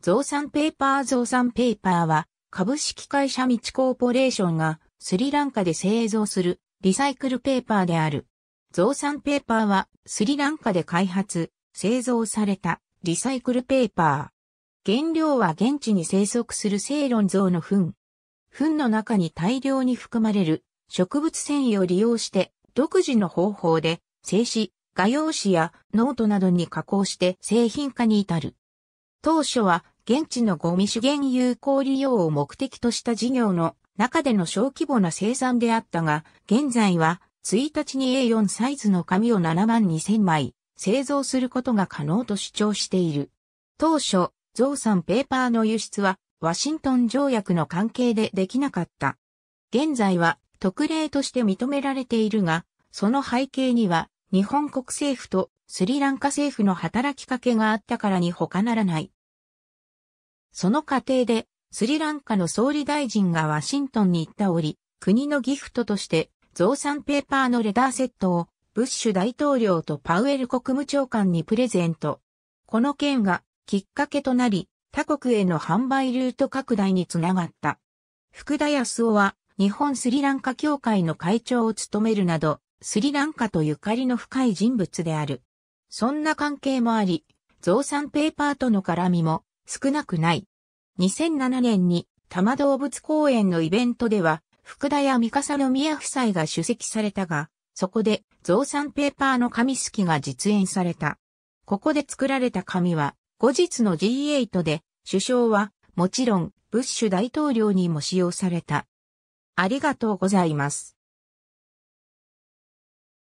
増さんペーパーぞうさんペーパーは株式会社ミチコーポレーションがスリランカで製造するリサイクルペーパーである。ぞうさんペーパーはスリランカで開発、製造されたリサイクルペーパー。原料は現地に生息するセイロンゾウの糞。糞の中に大量に含まれる植物繊維を利用して独自の方法で製紙、画用紙やノートなどに加工して製品化に至る。当初は現地のゴミ資源有効利用を目的とした事業の中での小規模な生産であったが、現在は1日に A4 サイズの紙を7万2000枚製造することが可能と主張している。当初、ゾウさんペーパーの輸出はワシントン条約の関係でできなかった。現在は特例として認められているが、その背景には日本国政府とスリランカ政府の働きかけがあったからに他ならない。その過程でスリランカの総理大臣がワシントンに行った折、国のギフトとして増産ペーパーのレターセットをブッシュ大統領とパウエル国務長官にプレゼント。この件がきっかけとなり、他国への販売ルート拡大につながった。福田康夫は日本スリランカ協会の会長を務めるなど、スリランカとゆかりの深い人物である。そんな関係もあり、増産ペーパーとの絡みも少なくない。2007年に多摩動物公園のイベントでは、福田や三笠宮夫妻が出席されたが、そこで増産ペーパーの紙すきが実演された。ここで作られた紙は、後日の G8 で、首相は、もちろん、ブッシュ大統領にも使用された。ありがとうございます。